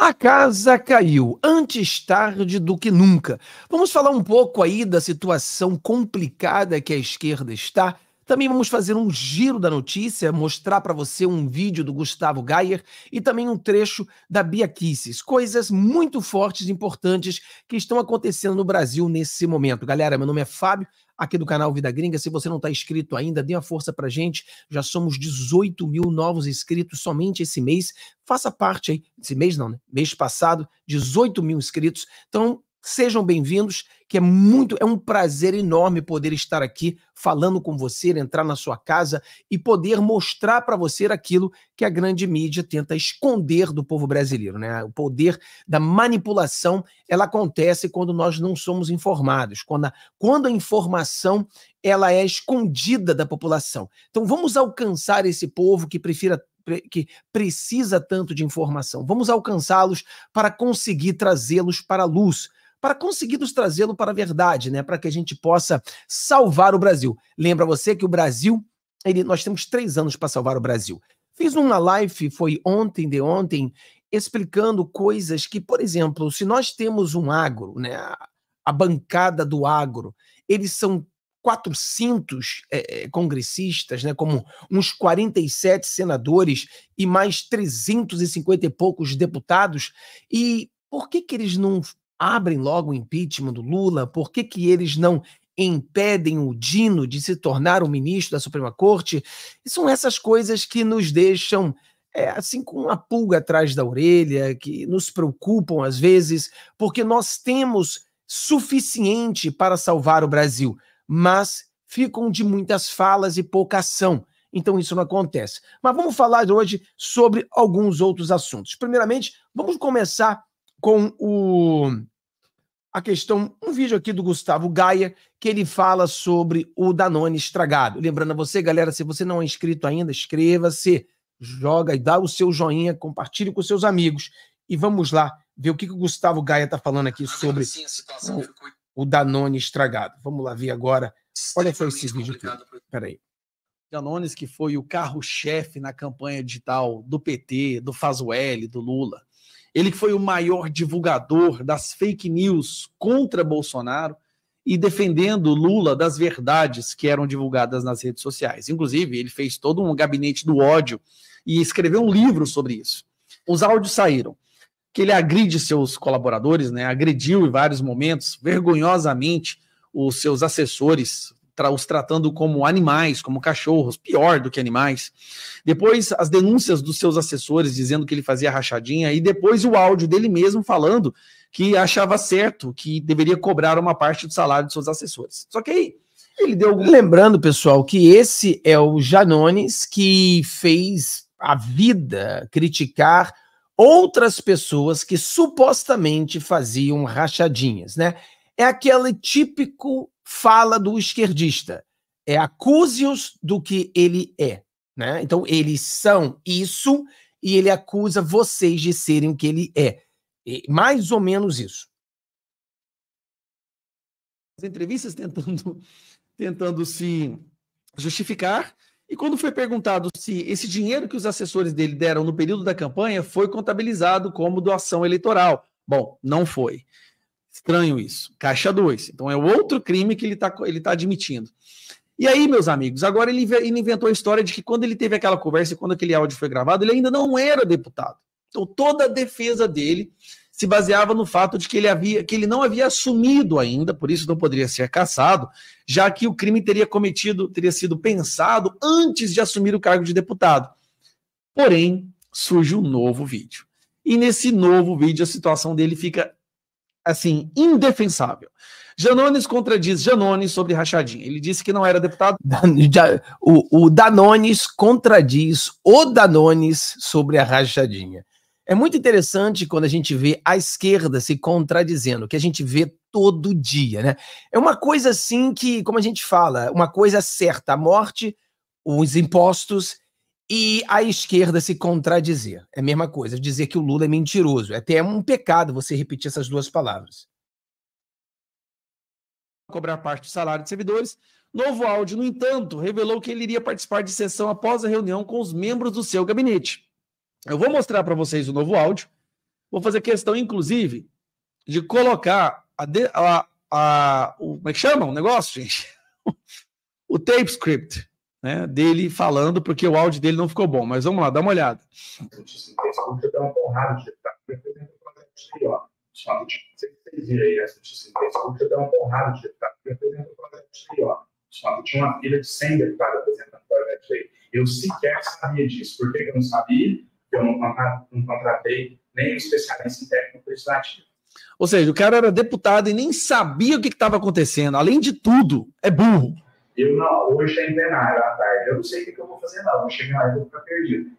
A casa caiu antes tarde do que nunca. Vamos falar um pouco aí da situação complicada que a esquerda está. Também vamos fazer um giro da notícia, mostrar para você um vídeo do Gustavo Gayer e também um trecho da Bia Kisses. Coisas muito fortes e importantes que estão acontecendo no Brasil nesse momento. Galera, meu nome é Fábio, aqui do canal Vida Gringa. Se você não está inscrito ainda, dê uma força pra gente. Já somos 18 mil novos inscritos somente esse mês. Faça parte aí, esse mês não, né? Mês passado, 18 mil inscritos. Então, Sejam bem-vindos, que é muito, é um prazer enorme poder estar aqui falando com você, entrar na sua casa e poder mostrar para você aquilo que a grande mídia tenta esconder do povo brasileiro, né? O poder da manipulação, ela acontece quando nós não somos informados, quando a, quando a informação ela é escondida da população. Então vamos alcançar esse povo que prefira que precisa tanto de informação. Vamos alcançá-los para conseguir trazê-los para a luz para conseguir trazê-lo para a verdade, né? Para que a gente possa salvar o Brasil. Lembra você que o Brasil, ele, nós temos três anos para salvar o Brasil. Fiz uma live, foi ontem, de ontem, explicando coisas que, por exemplo, se nós temos um agro, né? A bancada do agro, eles são 400 é, é, congressistas, né, como uns 47 senadores e mais 350 e poucos deputados. E por que, que eles não abrem logo o impeachment do Lula? Por que, que eles não impedem o Dino de se tornar o ministro da Suprema Corte? E são essas coisas que nos deixam é, assim com uma pulga atrás da orelha, que nos preocupam às vezes, porque nós temos suficiente para salvar o Brasil, mas ficam de muitas falas e pouca ação. Então isso não acontece. Mas vamos falar hoje sobre alguns outros assuntos. Primeiramente, vamos começar com o a questão, um vídeo aqui do Gustavo Gaia, que ele fala sobre o Danone estragado. Lembrando a você, galera, se você não é inscrito ainda, inscreva-se, joga e dá o seu joinha, compartilhe com seus amigos. E vamos lá ver o que, que o Gustavo Gaia está falando aqui sobre o, o, Danone estragado. Vamos lá ver agora. Olha só esse vídeo aqui. Peraí. Danones, que foi o carro-chefe na campanha digital do PT, do Fazueli, do Lula ele foi o maior divulgador das fake news contra Bolsonaro e defendendo Lula das verdades que eram divulgadas nas redes sociais. Inclusive, ele fez todo um gabinete do ódio e escreveu um livro sobre isso. Os áudios saíram. Que ele agride seus colaboradores, né? Agrediu em vários momentos, vergonhosamente, os seus assessores, tra os tratando como animais, como cachorros, pior do que animais. Depois, as denúncias dos seus assessores dizendo que ele fazia rachadinha, e depois o áudio dele mesmo falando que achava certo que deveria cobrar uma parte do salário de seus assessores. Só que aí ele deu. Lembrando, pessoal, que esse é o Janones que fez a vida criticar outras pessoas que supostamente faziam rachadinhas, né? É aquele típico fala do esquerdista. É acuse-os do que ele é. Né? Então, eles são isso e ele acusa vocês de serem o que ele é. E mais ou menos isso. As entrevistas tentando, tentando se justificar. E quando foi perguntado se esse dinheiro que os assessores dele deram no período da campanha foi contabilizado como doação eleitoral. Bom, não foi. Estranho isso. Caixa 2. Então é outro crime que ele está ele tá admitindo. E aí, meus amigos, agora ele, ele inventou a história de que quando ele teve aquela conversa e quando aquele áudio foi gravado, ele ainda não era deputado. Então toda a defesa dele se baseava no fato de que ele havia que ele não havia assumido ainda, por isso não poderia ser caçado, já que o crime teria cometido, teria sido pensado antes de assumir o cargo de deputado. Porém, surge um novo vídeo. E nesse novo vídeo a situação dele fica assim, indefensável. Janones contradiz Janones sobre rachadinha. Ele disse que não era deputado. O, o Danones contradiz o Danones sobre a rachadinha. É muito interessante quando a gente vê a esquerda se contradizendo, que a gente vê todo dia, né? É uma coisa assim que, como a gente fala, uma coisa certa, a morte, os impostos e a esquerda se contradizer. É a mesma coisa, dizer que o Lula é mentiroso. É até um pecado você repetir essas duas palavras. Cobrar parte do salário de servidores. Novo áudio, no entanto, revelou que ele iria participar de sessão após a reunião com os membros do seu gabinete. Eu vou mostrar para vocês o novo áudio, Vou fazer questão, inclusive, de colocar a, de, a, a, o, como é que chama o negócio, gente? o tape script né, dele falando, porque o áudio dele não ficou bom. Mas vamos lá, dá uma olhada. tinha uma fila de 100 deputados apresentando o projeto de lei. Eu sequer sabia disso. Por que eu não sabia? Eu não, não contratei nem um especialista em técnico legislativo. Ou seja, o cara era deputado e nem sabia o que estava acontecendo. Além de tudo, é burro. Eu não, hoje é em plenário à tarde. Eu não sei o que, que eu vou fazer, não. Vou chegar lá e vou ficar perdido.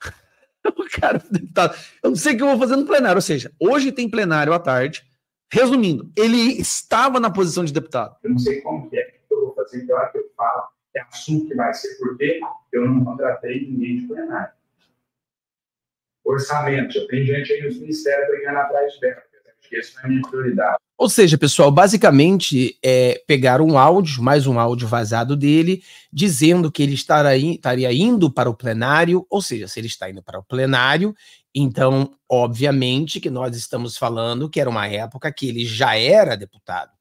o cara, deputado, eu não sei o que eu vou fazer no plenário. Ou seja, hoje tem plenário à tarde. Resumindo, ele estava na posição de deputado. Eu não sei como que é que eu vou fazer, então é que eu falo, é assunto que vai ser, porque eu não contratei ninguém de plenário. Orçamento, eu tenho gente aí nos ministérios brigando atrás de dela, porque isso não é minha prioridade. Ou seja, pessoal, basicamente é pegar um áudio, mais um áudio vazado dele, dizendo que ele estaria indo para o plenário, ou seja, se ele está indo para o plenário, então, obviamente que nós estamos falando que era uma época que ele já era deputado.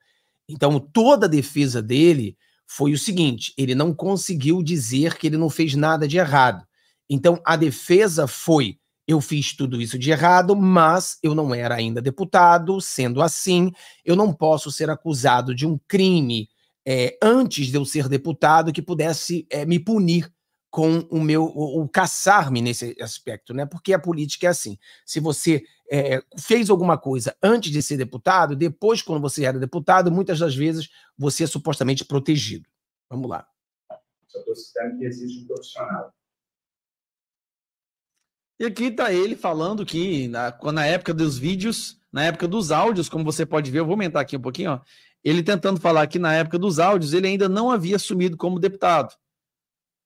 Então, toda a defesa dele foi o seguinte: ele não conseguiu dizer que ele não fez nada de errado. Então, a defesa foi: eu fiz tudo isso de errado, mas eu não era ainda deputado. Sendo assim, eu não posso ser acusado de um crime é, antes de eu ser deputado que pudesse é, me punir com o meu, o, o caçar-me nesse aspecto, né? Porque a política é assim: se você é, fez alguma coisa antes de ser deputado, depois, quando você era deputado, muitas das vezes você é supostamente protegido. Vamos lá. Só estou citando que existe um profissional. E aqui está ele falando que na, na época dos vídeos, na época dos áudios, como você pode ver, eu vou aumentar aqui um pouquinho, ó, ele tentando falar que na época dos áudios ele ainda não havia assumido como deputado.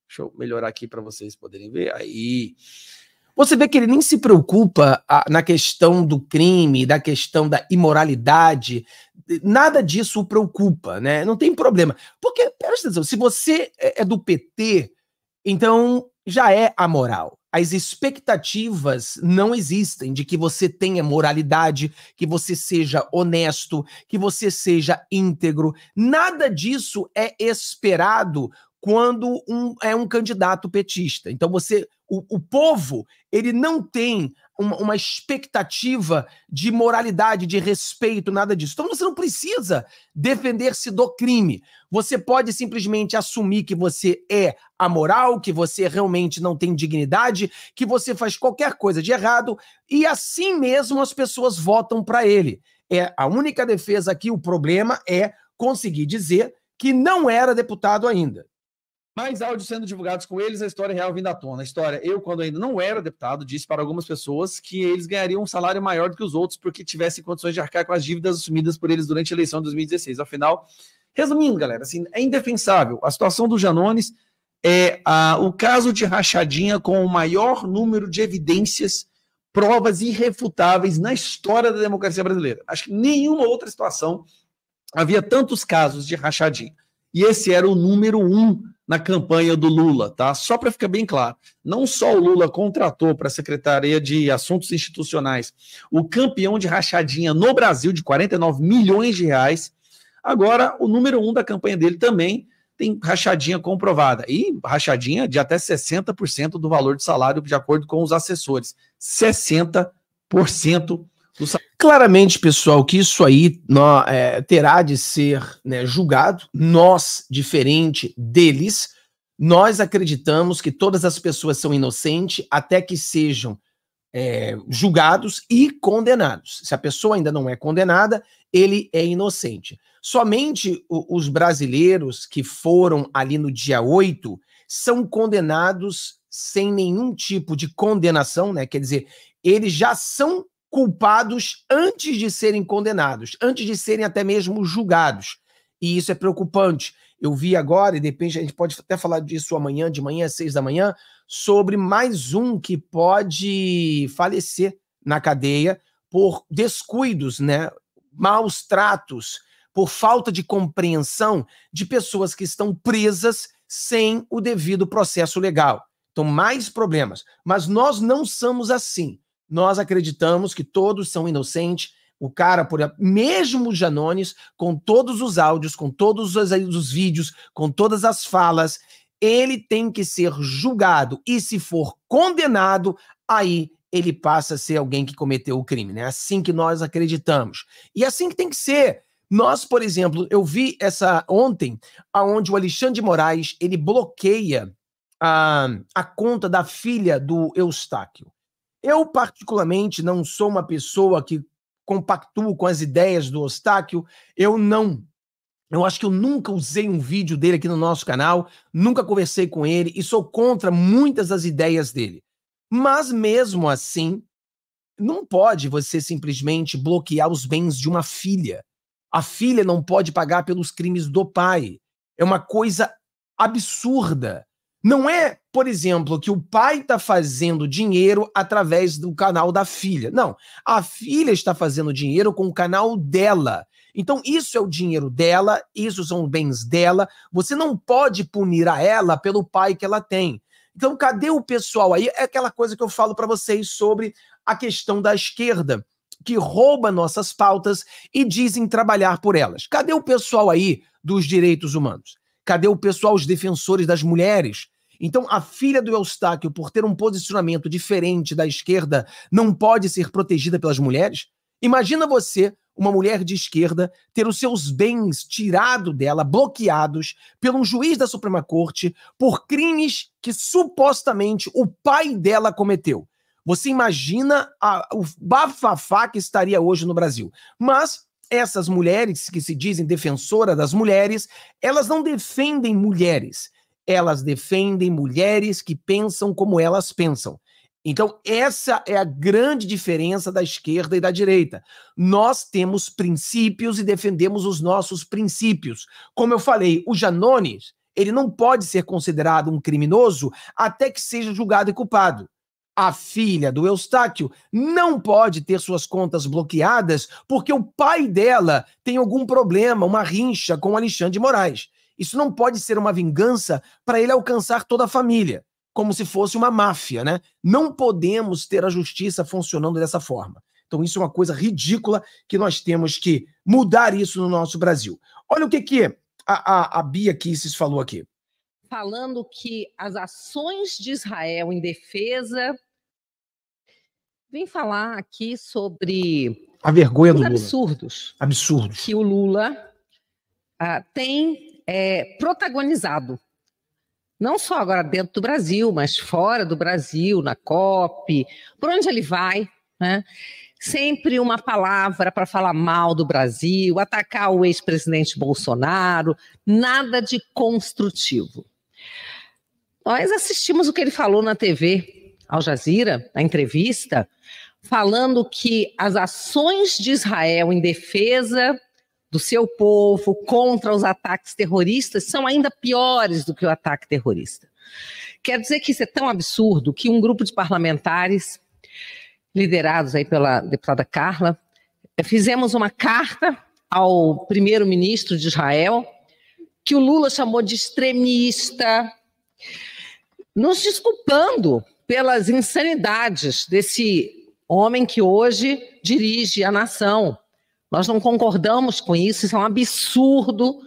Deixa eu melhorar aqui para vocês poderem ver. Aí. Você vê que ele nem se preocupa na questão do crime, da questão da imoralidade, nada disso o preocupa, né? Não tem problema. Porque, presta atenção, se você é, é do PT, então já é amoral. As expectativas não existem de que você tenha moralidade, que você seja honesto, que você seja íntegro. Nada disso é esperado quando um, é um candidato petista. Então você, o, o povo, ele não tem uma, uma, expectativa de moralidade, de respeito, nada disso. Então você não precisa defender-se do crime. Você pode simplesmente assumir que você é amoral, que você realmente não tem dignidade, que você faz qualquer coisa de errado e assim mesmo as pessoas votam para ele. É a única defesa aqui, o problema é conseguir dizer que não era deputado ainda. Mais áudios sendo divulgados com eles, a história real vindo à tona. A história, eu, quando ainda não era deputado, disse para algumas pessoas que eles ganhariam um salário maior do que os outros porque tivessem condições de arcar com as dívidas assumidas por eles durante a eleição de 2016. Afinal, resumindo, galera, assim, é indefensável. A situação do Janones é a, o caso de rachadinha com o maior número de evidências, provas irrefutáveis na história da democracia brasileira. Acho que nenhuma outra situação havia tantos casos de rachadinha. E esse era o número um na campanha do Lula, tá? Só para ficar bem claro, não só o Lula contratou para a Secretaria de Assuntos Institucionais o campeão de rachadinha no Brasil de 49 milhões de reais, agora o número um da campanha dele também tem rachadinha comprovada. E rachadinha de até 60% do valor de salário, de acordo com os assessores. 60% do salário. Claramente, pessoal, que isso aí nó, é, terá de ser né, julgado. Nós, diferente deles, nós acreditamos que todas as pessoas são inocentes até que sejam é, julgados e condenados. Se a pessoa ainda não é condenada, ele é inocente. Somente o, os brasileiros que foram ali no dia 8 são condenados sem nenhum tipo de condenação, né? Quer dizer, eles já são culpados antes de serem condenados, antes de serem até mesmo julgados. E isso é preocupante. Eu vi agora, e de repente a gente pode até falar disso amanhã, de manhã às seis da manhã, sobre mais um que pode falecer na cadeia por descuidos, né? maus tratos, por falta de compreensão de pessoas que estão presas sem o devido processo legal. Então, mais problemas. Mas nós não somos assim. Nós acreditamos que todos são inocentes. O cara, por mesmo Janones, com todos os áudios, com todos os, os vídeos, com todas as falas, ele tem que ser julgado. E se for condenado, aí ele passa a ser alguém que cometeu o crime, né? Assim que nós acreditamos. E assim que tem que ser. Nós, por exemplo, eu vi essa ontem, aonde o Alexandre de Moraes, ele bloqueia a, a conta da filha do Eustáquio. Eu, particularmente, não sou uma pessoa que compactuo com as ideias do Eustáquio. Eu não. Eu acho que eu nunca usei um vídeo dele aqui no nosso canal, nunca conversei com ele e sou contra muitas das ideias dele. Mas mesmo assim, não pode você simplesmente bloquear os bens de uma filha. A filha não pode pagar pelos crimes do pai. É uma coisa absurda. Não é, por exemplo, que o pai está fazendo dinheiro através do canal da filha. Não. A filha está fazendo dinheiro com o canal dela. Então, isso é o dinheiro dela, isso são bens dela. Você não pode punir a ela pelo pai que ela tem. Então, cadê o pessoal aí? É aquela coisa que eu falo para vocês sobre a questão da esquerda, que rouba nossas pautas e dizem trabalhar por elas. Cadê o pessoal aí dos direitos humanos? Cadê o pessoal, os defensores das mulheres? Então, a filha do Eustáquio, por ter um posicionamento diferente da esquerda, não pode ser protegida pelas mulheres? Imagina você uma mulher de esquerda ter os seus bens tirados dela, bloqueados por um juiz da Suprema Corte por crimes que supostamente o pai dela cometeu. Você imagina a, o bafafá que estaria hoje no Brasil. Mas essas mulheres que se dizem defensora das mulheres, elas não defendem mulheres. Elas defendem mulheres que pensam como elas pensam. Então, essa é a grande diferença da esquerda e da direita. Nós temos princípios e defendemos os nossos princípios. Como eu falei, o Janones, ele não pode ser considerado um criminoso até que seja julgado e culpado. A filha do Eustáquio não pode ter suas contas bloqueadas porque o pai dela tem algum problema, uma rincha com Alexandre de Moraes. Isso não pode ser uma vingança para ele alcançar toda a família como se fosse uma máfia, né? Não podemos ter a justiça funcionando dessa forma. Então, isso é uma coisa ridícula que nós temos que mudar isso no nosso Brasil. Olha o que, que a, a, a Bia Kisses falou aqui. Falando que as ações de Israel em defesa. Vem falar aqui sobre. A vergonha do Lula. absurdos. Absurdos. Que o Lula uh, tem é, protagonizado não só agora dentro do Brasil, mas fora do Brasil, na COP, por onde ele vai, né? Sempre uma palavra para falar mal do Brasil, atacar o ex-presidente Bolsonaro, nada de construtivo. Nós assistimos o que ele falou na TV Al Jazeera, na entrevista, falando que as ações de Israel em defesa do seu povo contra os ataques terroristas são ainda piores do que o ataque terrorista. Quer dizer que isso é tão absurdo que um grupo de parlamentares, liderados aí pela deputada Carla, fizemos uma carta ao primeiro-ministro de Israel, que o Lula chamou de extremista, nos desculpando pelas insanidades desse homem que hoje dirige a nação. Nós não concordamos com isso, isso é um absurdo.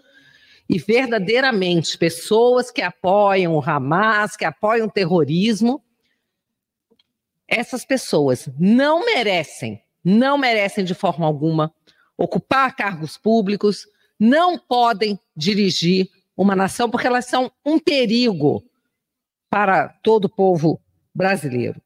E verdadeiramente, pessoas que apoiam o Hamas, que apoiam o terrorismo, essas pessoas não merecem, não merecem de forma alguma ocupar cargos públicos, não podem dirigir uma nação, porque elas são um perigo para todo o povo brasileiro.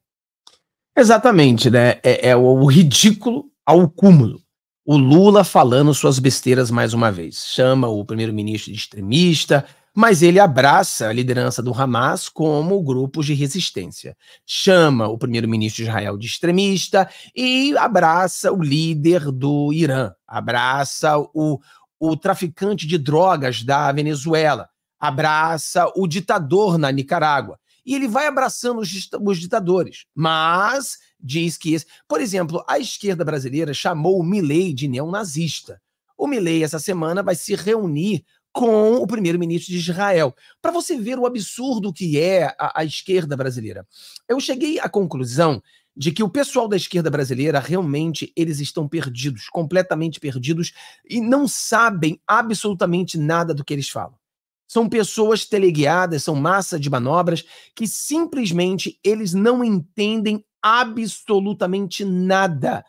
Exatamente, né? É, é o ridículo ao cúmulo o Lula falando suas besteiras mais uma vez. Chama o primeiro-ministro de extremista, mas ele abraça a liderança do Hamas como grupos de resistência. Chama o primeiro-ministro de Israel de extremista e abraça o líder do Irã, abraça o, o traficante de drogas da Venezuela, abraça o ditador na Nicarágua. E ele vai abraçando os, os ditadores, mas diz que esse. Por exemplo, a esquerda brasileira chamou o Milley de neonazista. O Milley, essa semana, vai se reunir com o primeiro-ministro de Israel, para você ver o absurdo que é a, a esquerda brasileira. Eu cheguei à conclusão de que o pessoal da esquerda brasileira realmente eles estão perdidos, completamente perdidos e não sabem absolutamente nada do que eles falam. São pessoas teleguiadas, são massa de manobras que simplesmente eles não entendem absolutamente nada.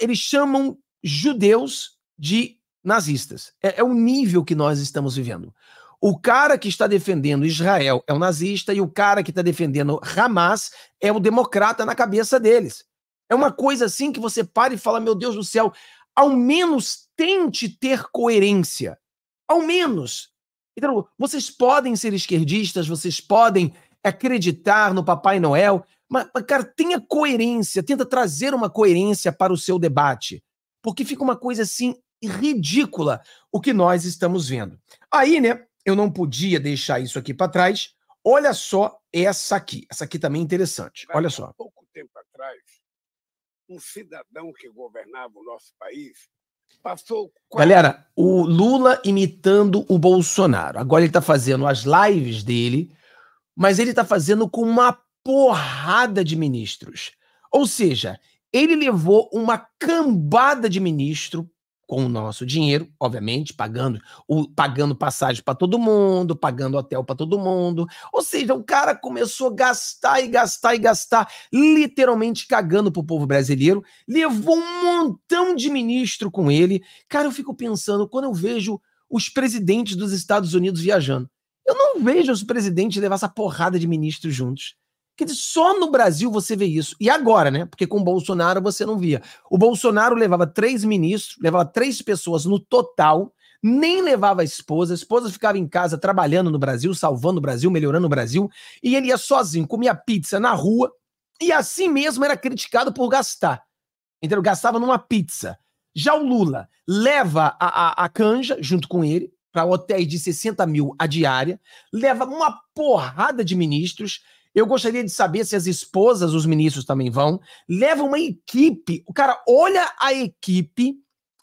Eles chamam judeus de nazistas. É, é o nível que nós estamos vivendo. O cara que está defendendo Israel é o nazista e o cara que está defendendo Hamas é o democrata na cabeça deles. É uma coisa assim que você para e fala: meu Deus do céu, ao menos tente ter coerência. Ao menos. Então, vocês podem ser esquerdistas, vocês podem acreditar no Papai Noel, mas, cara, tenha coerência, tenta trazer uma coerência para o seu debate. Porque fica uma coisa assim ridícula o que nós estamos vendo. Aí, né, eu não podia deixar isso aqui para trás. Olha só essa aqui. Essa aqui também é interessante. Olha só. Há pouco tempo atrás, um cidadão que governava o nosso país passou. Galera, o Lula imitando o Bolsonaro. Agora ele está fazendo as lives dele, mas ele está fazendo com uma porrada de ministros. Ou seja, ele levou uma cambada de ministro com o nosso dinheiro, obviamente, pagando o pagando passagem para todo mundo, pagando hotel para todo mundo. Ou seja, o cara começou a gastar e gastar e gastar, literalmente cagando pro povo brasileiro, levou um montão de ministro com ele. Cara, eu fico pensando quando eu vejo os presidentes dos Estados Unidos viajando. Eu não vejo os presidentes levar essa porrada de ministros juntos. Dizer, só no Brasil você vê isso. E agora, né? Porque com o Bolsonaro você não via. O Bolsonaro levava três ministros, levava três pessoas no total, nem levava a esposa, a esposa ficava em casa trabalhando no Brasil, salvando o Brasil, melhorando o Brasil, e ele ia sozinho, comia pizza na rua, e assim mesmo era criticado por gastar. Entendeu? Gastava numa pizza. Já o Lula leva a, a, a canja junto com ele para hotéis de 60 mil a diária, leva uma porrada de ministros, eu gostaria de saber se as esposas, os ministros também vão. Leva uma equipe. O cara, olha a equipe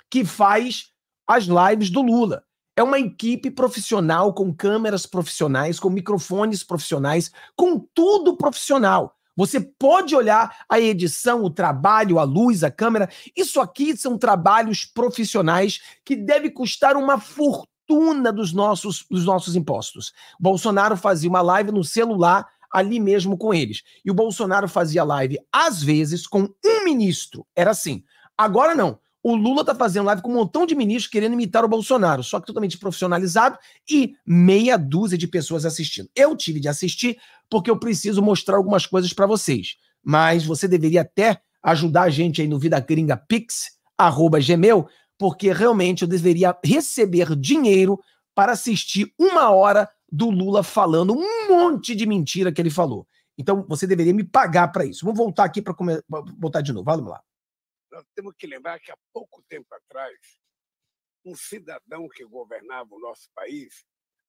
que faz as lives do Lula. É uma equipe profissional, com câmeras profissionais, com microfones profissionais, com tudo profissional. Você pode olhar a edição, o trabalho, a luz, a câmera. Isso aqui são trabalhos profissionais que deve custar uma fortuna dos nossos, dos nossos impostos. Bolsonaro fazia uma live no celular ali mesmo com eles. E o Bolsonaro fazia live, às vezes, com um ministro. Era assim. Agora não. O Lula tá fazendo live com um montão de ministros querendo imitar o Bolsonaro, só que totalmente profissionalizado e meia dúzia de pessoas assistindo. Eu tive de assistir porque eu preciso mostrar algumas coisas para vocês. Mas você deveria até ajudar a gente aí no Vida Gringa Pix, arroba Gmail, porque realmente eu deveria receber dinheiro para assistir uma hora do Lula falando um monte de mentira que ele falou. Então você deveria me pagar para isso. Vamos voltar aqui para voltar de novo. Vamos lá. Nós temos que lembrar que há pouco tempo atrás, um cidadão que governava o nosso país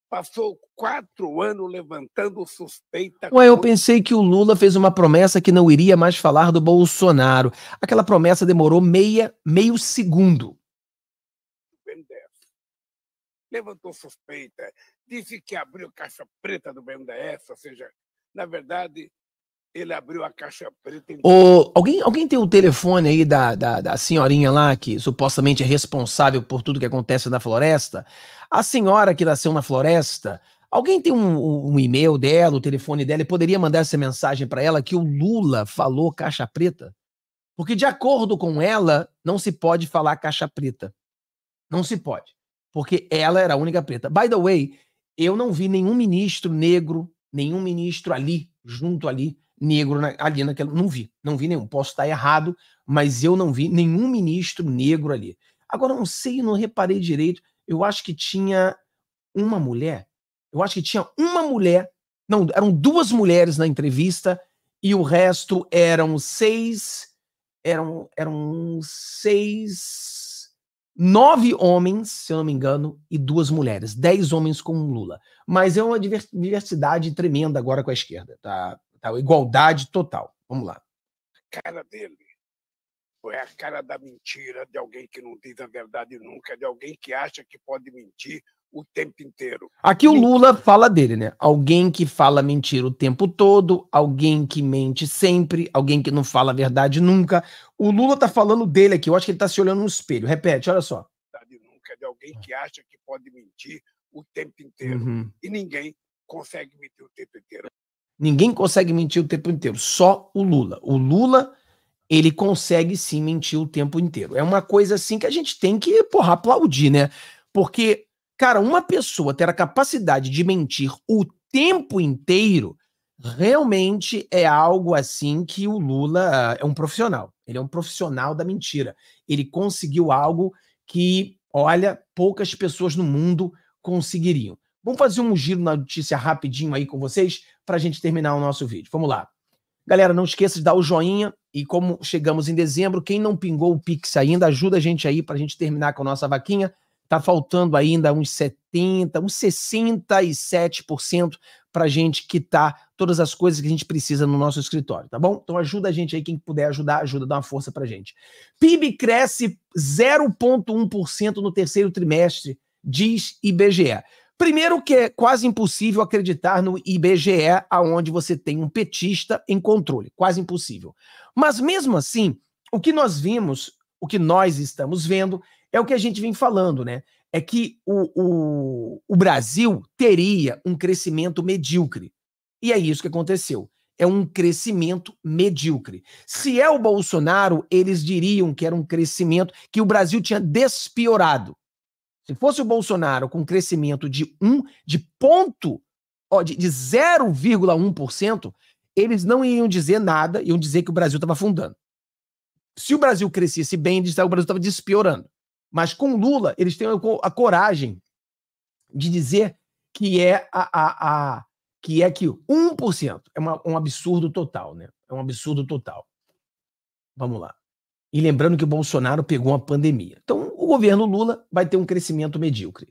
passou quatro anos levantando suspeita. Ué, eu pensei que o Lula fez uma promessa que não iria mais falar do Bolsonaro. Aquela promessa demorou meia, meio segundo. Levantou suspeita, disse que abriu caixa preta do BNDES, ou seja, na verdade, ele abriu a caixa preta. Em... Ô, alguém, alguém tem o telefone aí da, da, da, senhorinha lá que supostamente é responsável por tudo que acontece na floresta? A senhora que nasceu na floresta, alguém tem um, um e-mail dela, o telefone dela, e poderia mandar essa mensagem para ela que o Lula falou caixa preta? Porque, de acordo com ela, não se pode falar caixa preta. Não se pode. Porque ela era a única preta. By the way, eu não vi nenhum ministro negro, nenhum ministro ali, junto ali, negro na, ali naquela. Não vi, não vi nenhum. Posso estar errado, mas eu não vi nenhum ministro negro ali. Agora, não sei, não reparei direito. Eu acho que tinha uma mulher. Eu acho que tinha uma mulher. Não, eram duas mulheres na entrevista e o resto eram seis. Eram, eram seis nove homens, se eu não me engano, e duas mulheres. Dez homens com Lula. Mas é uma diversidade tremenda agora com a esquerda. Tá, tá igualdade total. Vamos lá. Cara dele é a cara da mentira, de alguém que não diz a verdade nunca, de alguém que acha que pode mentir o tempo inteiro. Aqui o Lula fala dele, né? Alguém que fala mentira o tempo todo, alguém que mente sempre, alguém que não fala a verdade nunca. O Lula tá falando dele aqui, eu acho que ele tá se olhando no espelho. Repete, olha só. Nunca, de alguém que acha que pode mentir o tempo inteiro. Uhum. E ninguém consegue mentir o tempo inteiro. Ninguém consegue mentir o tempo inteiro, só o Lula. O Lula, ele consegue sim mentir o tempo inteiro. É uma coisa assim que a gente tem que, porra, aplaudir, né? Porque, cara, uma pessoa ter a capacidade de mentir o tempo inteiro realmente é algo assim que o Lula é um profissional. Ele é um profissional da mentira. Ele conseguiu algo que, olha, poucas pessoas no mundo conseguiriam. Vamos fazer um giro na notícia rapidinho aí com vocês para a gente terminar o nosso vídeo. Vamos lá. Galera, não esqueça de dar o joinha. E como chegamos em dezembro, quem não pingou o Pix ainda, ajuda a gente aí para a gente terminar com a nossa vaquinha. Tá faltando ainda uns 70, uns 67% para a gente quitar todas as coisas que a gente precisa no nosso escritório, tá bom? Então ajuda a gente aí, quem puder ajudar, ajuda, dá uma força para gente. PIB cresce 0,1% no terceiro trimestre, diz IBGE. Primeiro que é quase impossível acreditar no IBGE, aonde você tem um petista em controle, quase impossível. Mas mesmo assim, o que nós vimos, o que nós estamos vendo, é o que a gente vem falando, né? É que o, o, o Brasil teria um crescimento medíocre. E é isso que aconteceu. É um crescimento medíocre. Se é o Bolsonaro, eles diriam que era um crescimento que o Brasil tinha despiorado. Se fosse o Bolsonaro com crescimento de 1, de ponto, ó, de, de 0,1%, eles não iam dizer nada, iam dizer que o Brasil estava afundando. Se o Brasil crescesse bem, eles que o Brasil estava despiorando. Mas com Lula, eles têm a coragem de dizer que é a, a, a que é que 1% é uma, um absurdo total, né? É um absurdo total. Vamos lá. E lembrando que o Bolsonaro pegou uma pandemia. Então, o governo Lula vai ter um crescimento medíocre.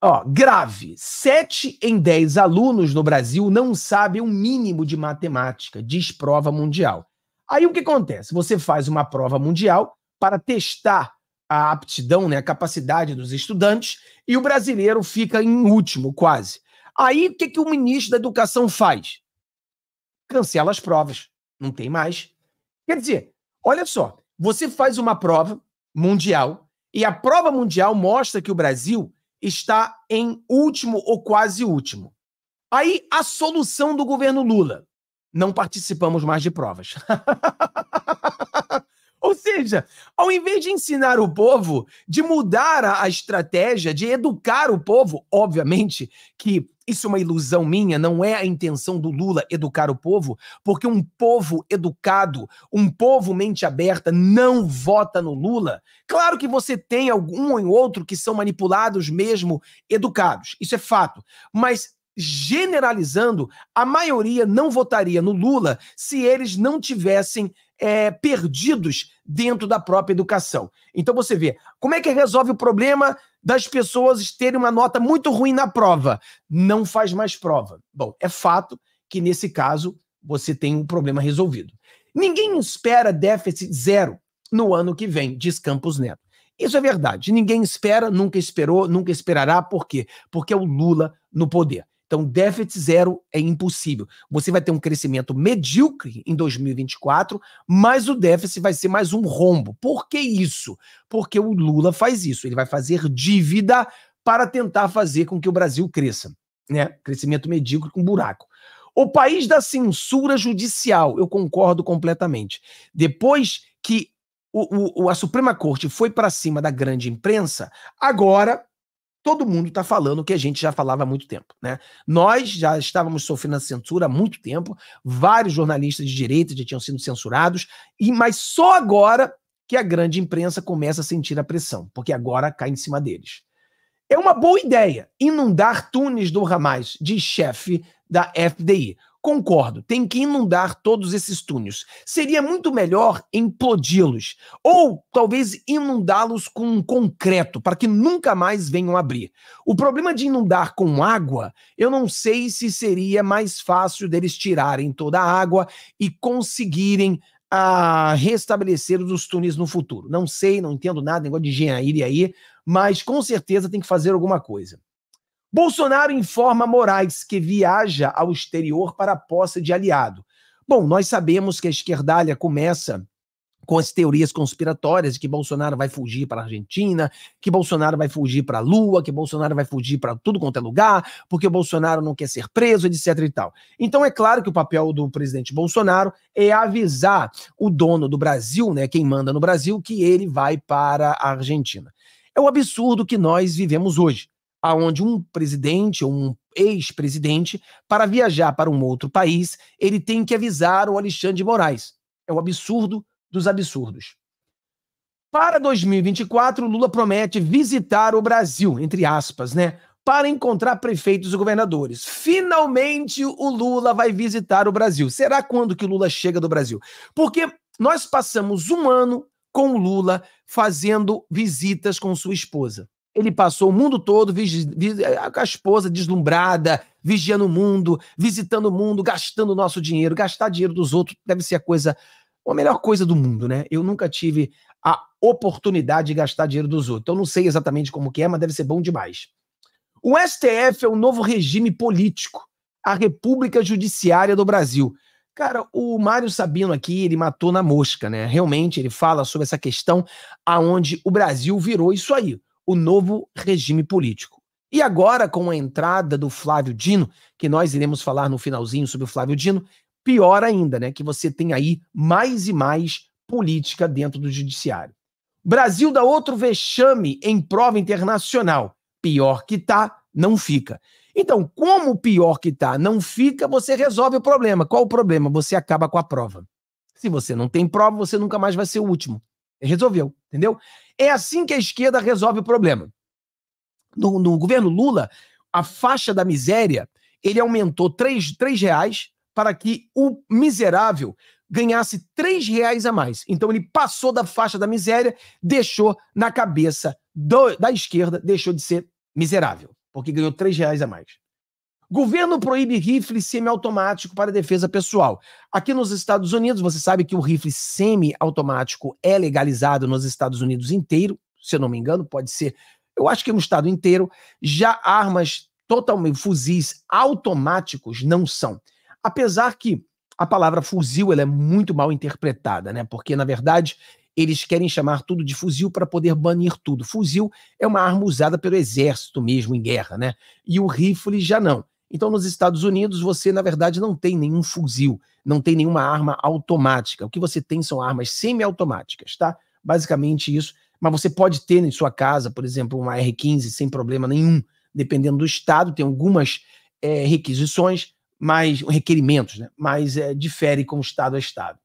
Ó, grave. Sete em dez alunos no Brasil não sabem o um mínimo de matemática, diz prova mundial. Aí o que acontece? Você faz uma prova mundial para testar a aptidão, né, a capacidade dos estudantes, e o brasileiro fica em último, quase. Aí o que, que o ministro da Educação faz? Cancela as provas. Não tem mais. Quer dizer, Olha só, você faz uma prova mundial e a prova mundial mostra que o Brasil está em último ou quase último. Aí a solução do governo Lula: não participamos mais de provas. Ou seja, ao invés de ensinar o povo, de mudar a, estratégia, de educar o povo, obviamente que isso é uma ilusão minha, não é a intenção do Lula educar o povo, porque um povo educado, um povo mente aberta, não vota no Lula. Claro que você tem algum ou outro que são manipulados mesmo educados, isso é fato, mas generalizando, a maioria não votaria no Lula se eles não tivessem é, perdidos dentro da própria educação. Então você vê, como é que resolve o problema das pessoas terem uma nota muito ruim na prova? Não faz mais prova. Bom, é fato que nesse caso você tem um problema resolvido. Ninguém espera déficit zero no ano que vem, diz Campos Neto. Isso é verdade. Ninguém espera, nunca esperou, nunca esperará. Por quê? Porque é o Lula no poder. Então, déficit zero é impossível. Você vai ter um crescimento medíocre em 2024, mas o déficit vai ser mais um rombo. Por que isso? Porque o Lula faz isso. Ele vai fazer dívida para tentar fazer com que o Brasil cresça. Né? Crescimento medíocre com buraco. O país da censura judicial, eu concordo completamente. Depois que o, o, a Suprema Corte foi para cima da grande imprensa, agora todo mundo está falando o que a gente já falava há muito tempo. Né? Nós já estávamos sofrendo a censura há muito tempo, vários jornalistas de direita já tinham sido censurados, e mas só agora que a grande imprensa começa a sentir a pressão, porque agora cai em cima deles. É uma boa ideia inundar túneis do Hamas, de chefe da FDI. Concordo, tem que inundar todos esses túneis. Seria muito melhor implodi-los, ou talvez inundá-los com concreto, para que nunca mais venham abrir. O problema de inundar com água, eu não sei se seria mais fácil deles tirarem toda a água e conseguirem a restabelecer os túneis no futuro. Não sei, não entendo nada, negócio de engenharia aí, mas com certeza tem que fazer alguma coisa. Bolsonaro informa Moraes que viaja ao exterior para a posse de aliado. Bom, nós sabemos que a esquerdalha começa com as teorias conspiratórias de que Bolsonaro vai fugir para a Argentina, que Bolsonaro vai fugir para a Lua, que Bolsonaro vai fugir para tudo quanto é lugar, porque Bolsonaro não quer ser preso, etc e tal. Então é claro que o papel do presidente Bolsonaro é avisar o dono do Brasil, né, quem manda no Brasil, que ele vai para a Argentina. É o absurdo que nós vivemos hoje, aonde um presidente ou um ex-presidente, para viajar para um outro país, ele tem que avisar o Alexandre de Moraes. É o absurdo dos absurdos. Para 2024, Lula promete visitar o Brasil, entre aspas, né? Para encontrar prefeitos e governadores. Finalmente o Lula vai visitar o Brasil. Será quando que o Lula chega do Brasil? Porque nós passamos um ano com o Lula fazendo visitas com sua esposa. Ele passou o mundo todo com a esposa deslumbrada, vigiando o mundo, visitando o mundo, gastando nosso dinheiro. Gastar dinheiro dos outros deve ser a coisa a melhor coisa do mundo, né? Eu nunca tive a oportunidade de gastar dinheiro dos outros. Então não sei exatamente como que é, mas deve ser bom demais. O STF é o novo regime político, a República Judiciária do Brasil. Cara, o Mário Sabino aqui, ele matou na mosca, né? Realmente ele fala sobre essa questão aonde o Brasil virou isso aí, o novo regime político. E agora, com a entrada do Flávio Dino, que nós iremos falar no finalzinho sobre o Flávio Dino, Pior ainda, né? Que você tem aí mais e mais política dentro do judiciário. Brasil dá outro vexame em prova internacional. Pior que tá, não fica. Então, como pior que tá, não fica, você resolve o problema. Qual o problema? Você acaba com a prova. Se você não tem prova, você nunca mais vai ser o último. Resolveu, entendeu? É assim que a esquerda resolve o problema. No, no governo Lula, a faixa da miséria, ele aumentou 3, 3 reais para que o miserável ganhasse três reais a mais. Então ele passou da faixa da miséria, deixou na cabeça do, da esquerda, deixou de ser miserável, porque ganhou três reais a mais. Governo proíbe rifle semiautomático para defesa pessoal. Aqui nos Estados Unidos, você sabe que o rifle semiautomático é legalizado nos Estados Unidos inteiro, se eu não me engano, pode ser, eu acho que no estado inteiro. Já armas totalmente fuzis automáticos não são. Apesar que a palavra fuzil ela é muito mal interpretada, né? Porque, na verdade, eles querem chamar tudo de fuzil para poder banir tudo. Fuzil é uma arma usada pelo exército mesmo em guerra, né? E o rifle já não. Então, nos Estados Unidos, você, na verdade, não tem nenhum fuzil, não tem nenhuma arma automática. O que você tem são armas semiautomáticas, tá? Basicamente isso. Mas você pode ter em sua casa, por exemplo, uma R-15 sem problema nenhum, dependendo do estado, tem algumas é, requisições, mais requerimentos, né? mas é, difere com estado a estado.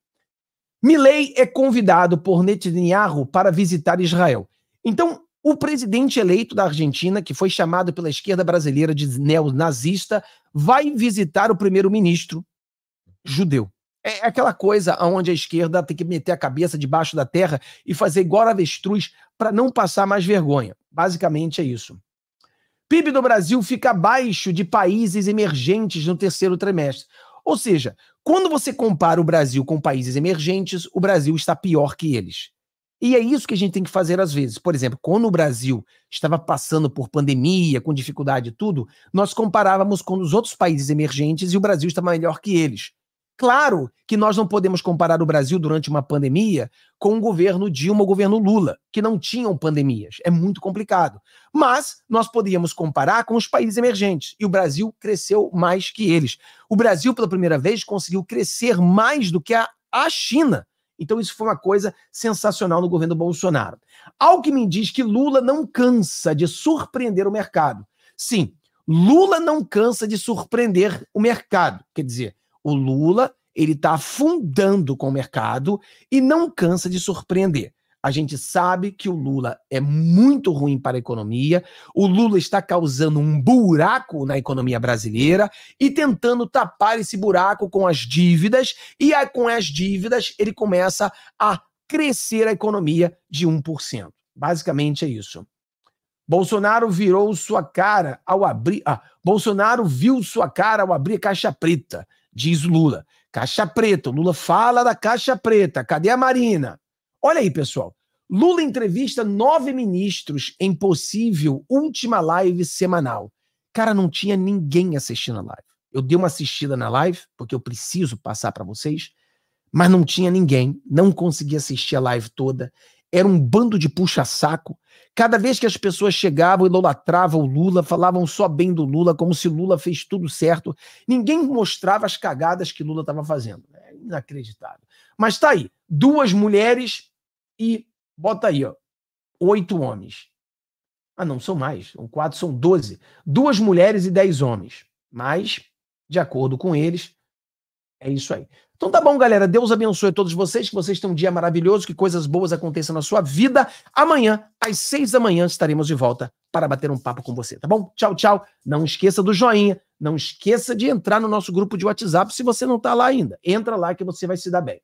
Milley é convidado por Netanyahu para visitar Israel. Então, o presidente eleito da Argentina, que foi chamado pela esquerda brasileira de neonazista, vai visitar o primeiro-ministro judeu. É aquela coisa onde a esquerda tem que meter a cabeça debaixo da terra e fazer igual avestruz para não passar mais vergonha. Basicamente é isso. PIB do Brasil fica abaixo de países emergentes no terceiro trimestre. Ou seja, quando você compara o Brasil com países emergentes, o Brasil está pior que eles. E é isso que a gente tem que fazer às vezes. Por exemplo, quando o Brasil estava passando por pandemia, com dificuldade e tudo, nós comparávamos com os outros países emergentes e o Brasil está melhor que eles. Claro que nós não podemos comparar o Brasil durante uma pandemia com o governo Dilma ou o governo Lula, que não tinham pandemias. É muito complicado. Mas nós podíamos comparar com os países emergentes. E o Brasil cresceu mais que eles. O Brasil, pela primeira vez, conseguiu crescer mais do que a, a China. Então, isso foi uma coisa sensacional no governo Bolsonaro. Algo que me diz que Lula não cansa de surpreender o mercado. Sim, Lula não cansa de surpreender o mercado. Quer dizer, o Lula, ele está afundando com o mercado e não cansa de surpreender. A gente sabe que o Lula é muito ruim para a economia, o Lula está causando um buraco na economia brasileira e tentando tapar esse buraco com as dívidas, e aí, com as dívidas ele começa a crescer a economia de 1%. Basicamente é isso. Bolsonaro virou sua cara ao abrir. Ah, Bolsonaro viu sua cara ao abrir caixa preta diz Lula. Caixa preta. O Lula fala da caixa preta. Cadê a Marina? Olha aí, pessoal. Lula entrevista nove ministros em possível última live semanal. Cara, não tinha ninguém assistindo a live. Eu dei uma assistida na live, porque eu preciso passar para vocês, mas não tinha ninguém. Não consegui assistir a live toda. Era um bando de puxa-saco. Cada vez que as pessoas chegavam idolatravam o Lula, falavam só bem do Lula, como se Lula fez tudo certo. Ninguém mostrava as cagadas que Lula estava fazendo. É inacreditável. Mas tá aí. Duas mulheres e Bota aí, ó. Oito homens. Ah, não, são mais. São quatro, são doze. Duas mulheres e dez homens. Mas, de acordo com eles, é isso aí. Então tá bom, galera. Deus abençoe todos vocês. Que vocês tenham um dia maravilhoso. Que coisas boas aconteçam na sua vida. Amanhã, às seis da manhã, estaremos de volta para bater um papo com você, tá bom? Tchau, tchau. Não esqueça do joinha. Não esqueça de entrar no nosso grupo de WhatsApp se você não tá lá ainda. Entra lá que você vai se dar bem.